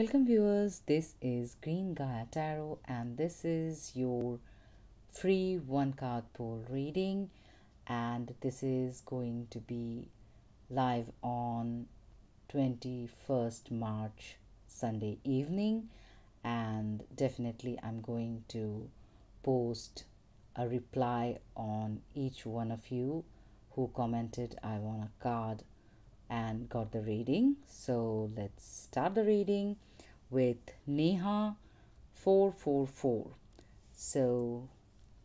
Welcome, viewers. This is Green Gaia Tarot, and this is your free one card pull reading. And this is going to be live on 21st March, Sunday evening. And definitely, I'm going to post a reply on each one of you who commented, I want a card and got the reading. So let's start the reading with Neha 444. So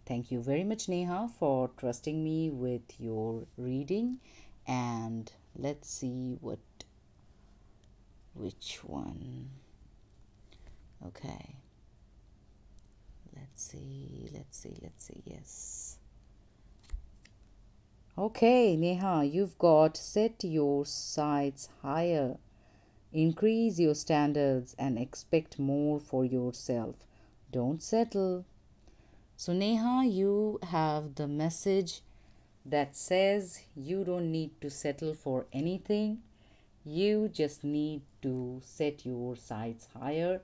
thank you very much, Neha, for trusting me with your reading. And let's see what which one. Okay. Let's see, let's see, let's see. Yes. Okay, Neha, you've got set your sights higher. Increase your standards and expect more for yourself. Don't settle. So, Neha, you have the message that says you don't need to settle for anything. You just need to set your sights higher.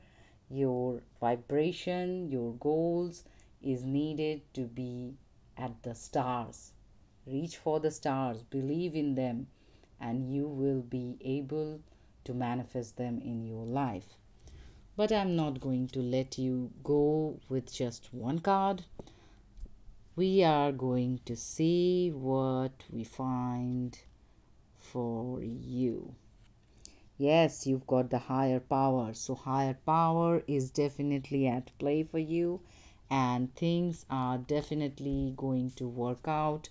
Your vibration, your goals is needed to be at the stars. Reach for the stars, believe in them, and you will be able to manifest them in your life. But I'm not going to let you go with just one card. We are going to see what we find for you. Yes, you've got the higher power. So, higher power is definitely at play for you, and things are definitely going to work out.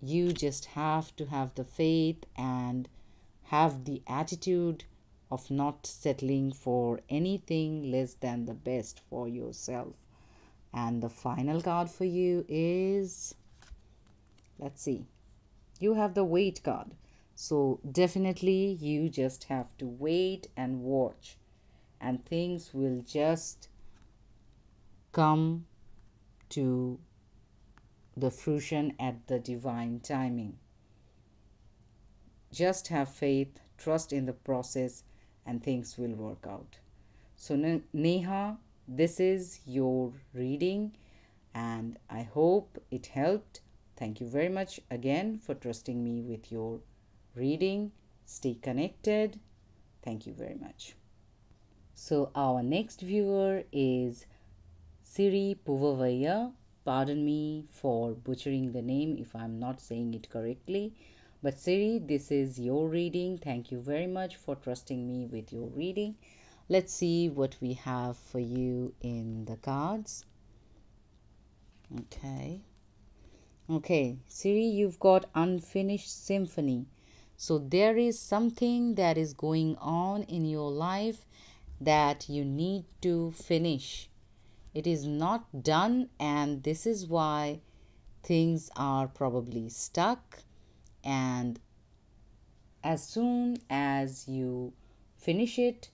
You just have to have the faith and have the attitude of not settling for anything less than the best for yourself. And the final card for you is let's see, you have the wait card. So, definitely, you just have to wait and watch, and things will just come to the fruition at the divine timing. Just have faith, trust in the process, and things will work out. So, Neha, this is your reading, and I hope it helped. Thank you very much again for trusting me with your reading. Stay connected. Thank you very much. So, our next viewer is Siri Puvavaya. Pardon me for butchering the name if I'm not saying it correctly. But Siri, this is your reading. Thank you very much for trusting me with your reading. Let's see what we have for you in the cards. Okay. Okay, Siri, you've got unfinished symphony. So there is something that is going on in your life that you need to finish. It is not done, and this is why things are probably stuck and as soon as you finish it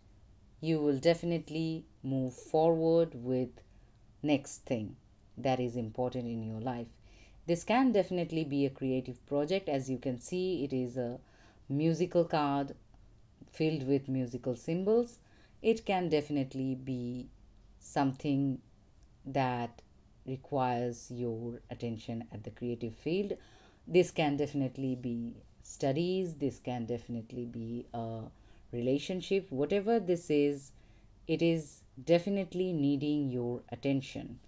you will definitely move forward with next thing that is important in your life. This can definitely be a creative project. As you can see it is a musical card filled with musical symbols. It can definitely be something that requires your attention at the creative field this can definitely be studies this can definitely be a relationship. Whatever this is it is definitely needing your attention.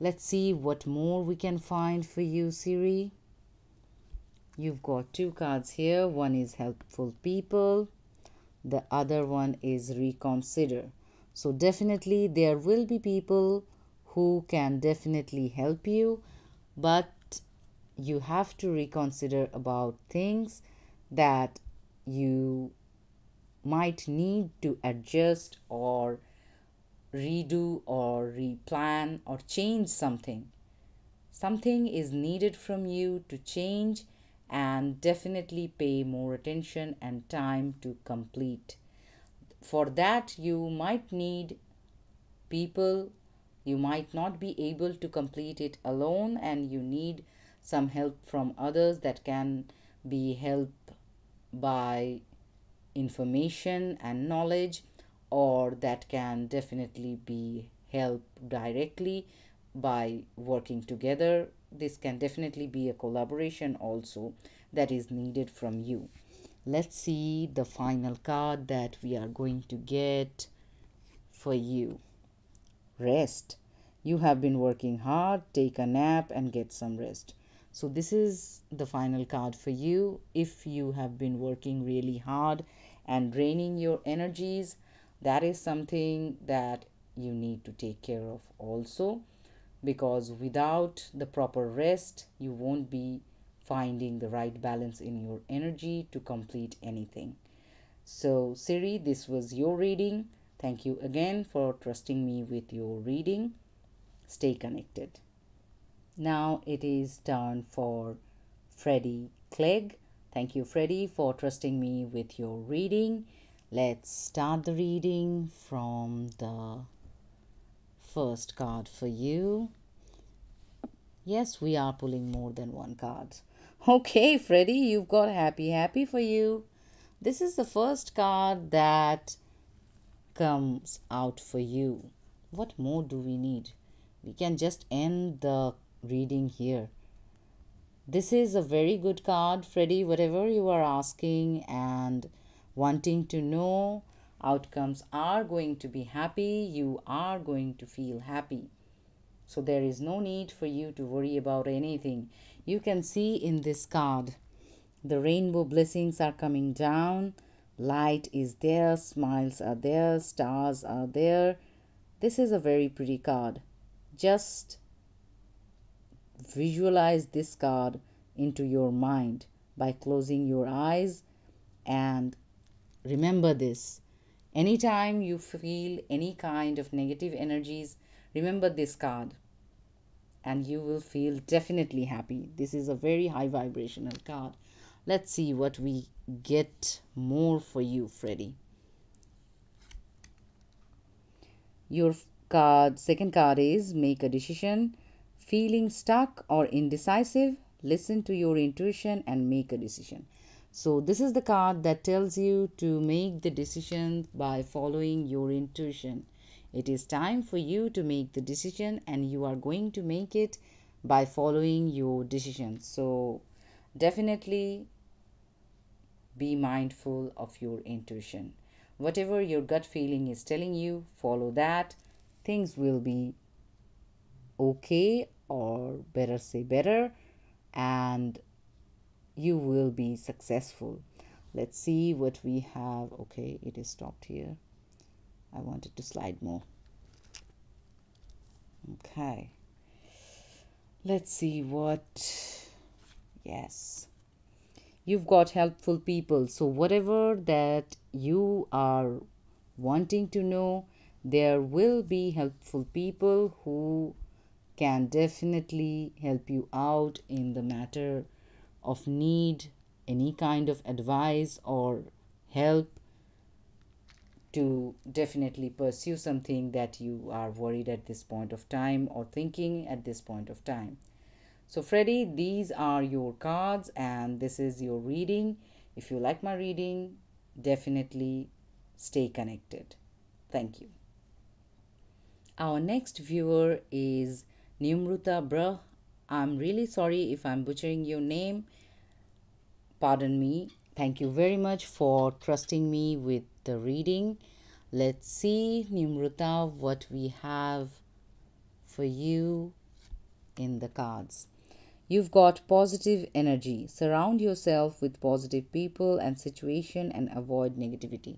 Let's see what more we can find for you siri. You've got two cards here. One is helpful people. The other one is reconsider. So definitely there will be people who can definitely help you but you have to reconsider about things that you might need to adjust or redo or replan or change something. Something is needed from you to change and definitely pay more attention and time to complete. For that, you might need people, you might not be able to complete it alone, and you need some help from others that can be help by information and knowledge or that can definitely be helped directly by working together. This can definitely be a collaboration also that is needed from you. Let's see the final card that we are going to get for you. Rest. You have been working hard take a nap and get some rest so this is the final card for you. If you have been working really hard and draining your energies that is something that you need to take care of also because without the proper rest you won't be finding the right balance in your energy to complete anything. So siri this was your reading. Thank you again for trusting me with your reading. Stay connected now it is turn for Freddie Clegg. Thank you, Freddie, for trusting me with your reading. Let's start the reading from the first card for you. Yes, we are pulling more than one card. Okay, Freddie, you've got happy, happy for you. This is the first card that comes out for you. What more do we need? We can just end the reading here. This is a very good card, Freddie, whatever you are asking and wanting to know outcomes are going to be happy you are going to feel happy. So there is no need for you to worry about anything. You can see in this card the rainbow blessings are coming down light is there smiles are there stars are there. This is a very pretty card. Just visualize this card into your mind by closing your eyes and remember this. Anytime you feel any kind of negative energies remember this card and you will feel definitely happy. This is a very high vibrational card. Let's see what we get more for you Freddie your card second card is make a decision feeling stuck or indecisive listen to your intuition and make a decision. So this is the card that tells you to make the decision by following your intuition. It is time for you to make the decision and you are going to make it by following your decision. So definitely be mindful of your intuition. Whatever your gut feeling is telling you follow that. Things will be okay or better say better and you will be successful. Let's see what we have. Okay it is stopped here. I wanted to slide more. Okay. Let's see what yes. You've got helpful people. So whatever that you are wanting to know there will be helpful people who can definitely help you out in the matter of need, any kind of advice or help to definitely pursue something that you are worried at this point of time or thinking at this point of time. So, Freddie, these are your cards and this is your reading. If you like my reading, definitely stay connected. Thank you. Our next viewer is Nimruta Bruh. I'm really sorry if I'm butchering your name. Pardon me. Thank you very much for trusting me with the reading. Let's see, Nimruta, what we have for you in the cards. You've got positive energy. Surround yourself with positive people and situation and avoid negativity.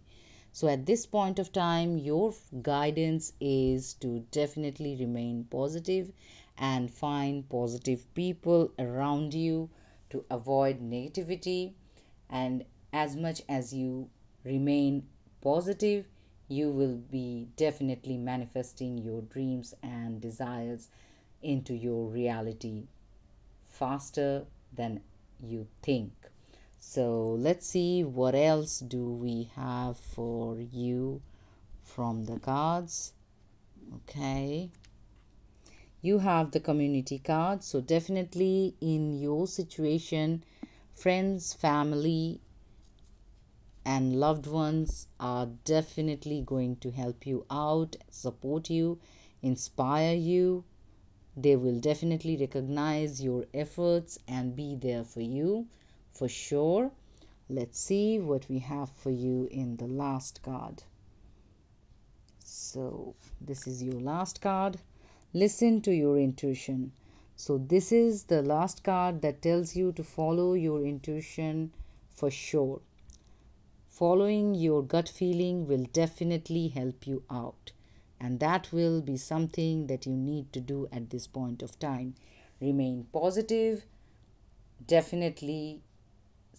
So at this point of time, your guidance is to definitely remain positive and find positive people around you to avoid negativity. And as much as you remain positive, you will be definitely manifesting your dreams and desires into your reality faster than you think. So let's see what else do we have for you from the cards. Okay. You have the community card. So definitely in your situation, friends, family, and loved ones are definitely going to help you out, support you, inspire you. They will definitely recognize your efforts and be there for you for sure. Let's see what we have for you in the last card. So, this is your last card. Listen to your intuition. So, this is the last card that tells you to follow your intuition for sure. Following your gut feeling will definitely help you out, and that will be something that you need to do at this point of time. Remain positive, definitely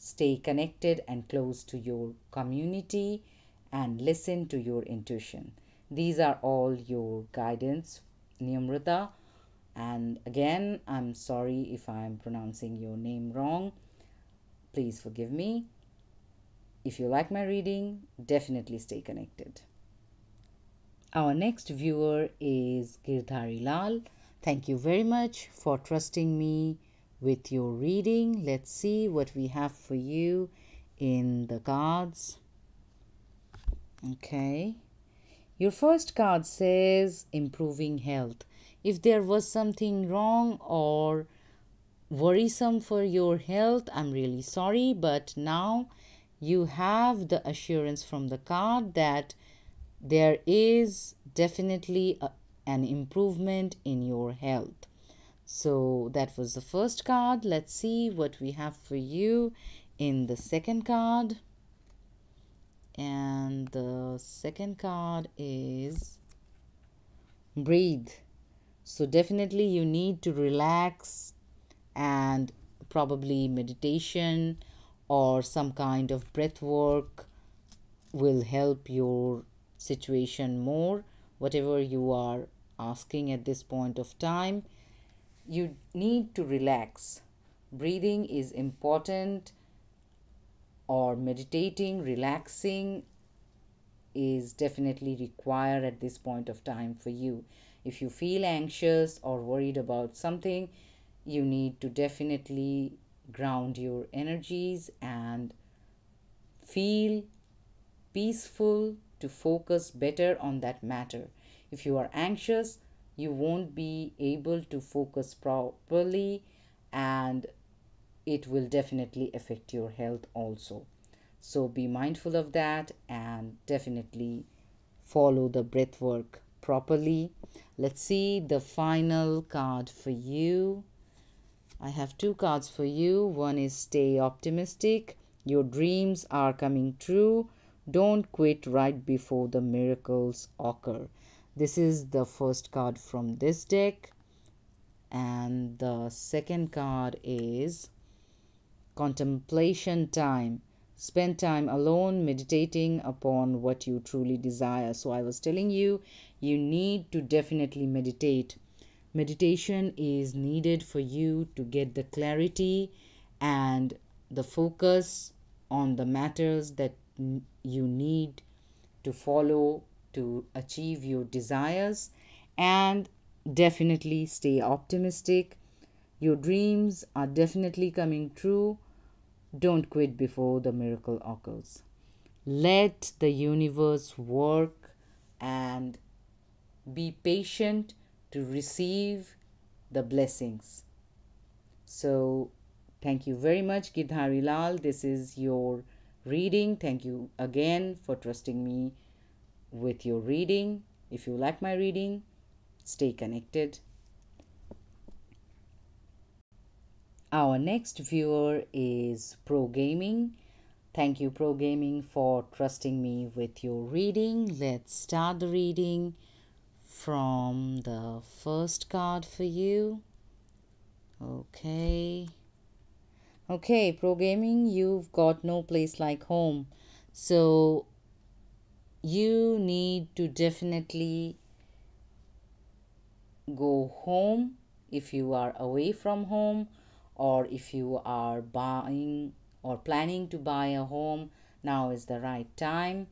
stay connected and close to your community, and listen to your intuition. These are all your guidance, Niyamrita. And again, I'm sorry if I'm pronouncing your name wrong. Please forgive me. If you like my reading, definitely stay connected. Our next viewer is Girdhari Lal. Thank you very much for trusting me with your reading. Let's see what we have for you in the cards. Okay. Your first card says improving health. If there was something wrong or worrisome for your health, I'm really sorry, but now you have the assurance from the card that there is definitely a, an improvement in your health. So that was the first card. Let's see what we have for you in the second card. And the second card is breathe. So definitely you need to relax and probably meditation or some kind of breath work will help your situation more whatever you are asking at this point of time you need to relax breathing is important or meditating relaxing is definitely required at this point of time for you if you feel anxious or worried about something you need to definitely ground your energies and feel peaceful to focus better on that matter. If you are anxious, you won't be able to focus properly and it will definitely affect your health also. So be mindful of that and definitely follow the breath work properly. Let's see the final card for you. I have two cards for you. One is stay optimistic. Your dreams are coming true. Don't quit right before the miracles occur. This is the first card from this deck. And the second card is contemplation time. Spend time alone meditating upon what you truly desire. So, I was telling you, you need to definitely meditate meditation is needed for you to get the clarity and the focus on the matters that you need to follow to achieve your desires and definitely stay optimistic your dreams are definitely coming true don't quit before the miracle occurs let the universe work and be patient to receive the blessings. So, thank you very much, Girdhari Lal. This is your reading. Thank you again for trusting me with your reading. If you like my reading, stay connected. Our next viewer is Pro Gaming. Thank you, Pro Gaming, for trusting me with your reading. Let's start the reading from the first card for you. Okay. Okay, pro gaming, you've got no place like home. So you need to definitely go home if you are away from home or if you are buying or planning to buy a home now is the right time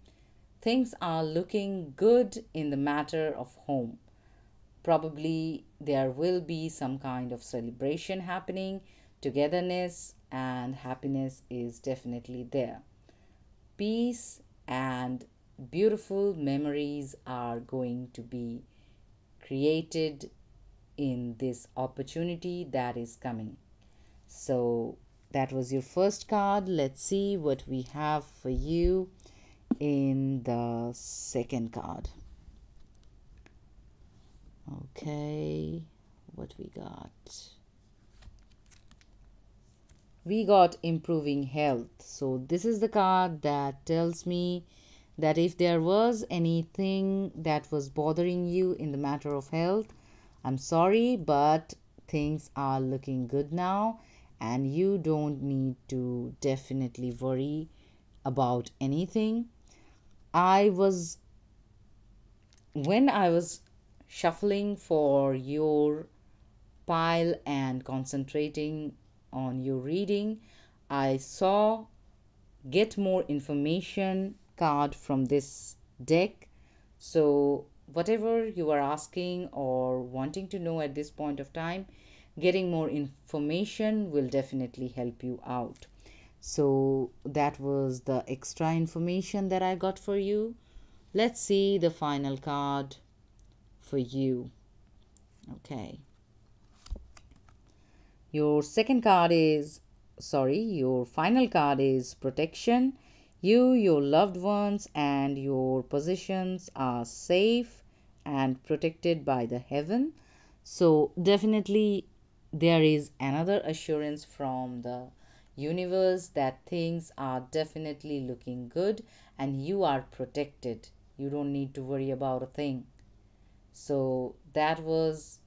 things are looking good in the matter of home. Probably there will be some kind of celebration happening, togetherness and happiness is definitely there. peace and beautiful memories are going to be created in this opportunity that is coming. So that was your first card. Let's see what we have for you in the second card. Okay, what we got? We got improving health. So, this is the card that tells me that if there was anything that was bothering you in the matter of health, I'm sorry, but things are looking good now, and you don't need to definitely worry about anything. I was, when I was shuffling for your pile and concentrating on your reading, I saw get more information card from this deck. So whatever you are asking or wanting to know at this point of time, getting more information will definitely help you out. So that was the extra information that I got for you. Let's see the final card for you. Okay. Your second card is, sorry, your final card is protection you, your loved ones, and your possessions are safe and protected by the heaven. So, definitely, there is another assurance from the universe that things are definitely looking good and you are protected. You don't need to worry about a thing. So, that was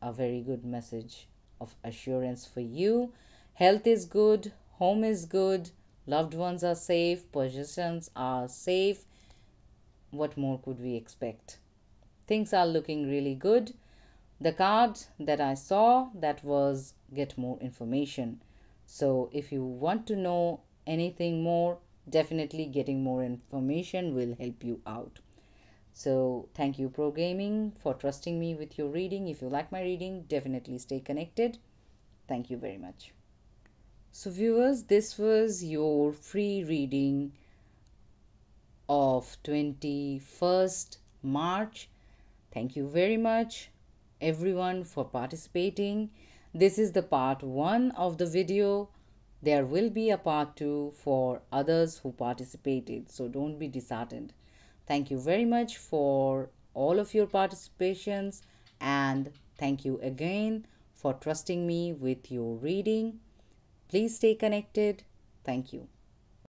a very good message of assurance for you. Health is good, home is good, Loved ones are safe, possessions are safe. What more could we expect? Things are looking really good. The card that I saw that was get more information. So if you want to know anything more, definitely getting more information will help you out. So thank you Pro Gaming for trusting me with your reading. If you like my reading, definitely stay connected. Thank you very much. So, viewers, this was your free reading of 21st March. Thank you very much, everyone, for participating. This is the part one of the video. There will be a part two for others who participated, so don't be disheartened. Thank you very much for all of your participations and thank you again for trusting me with your reading. Please stay connected. Thank you.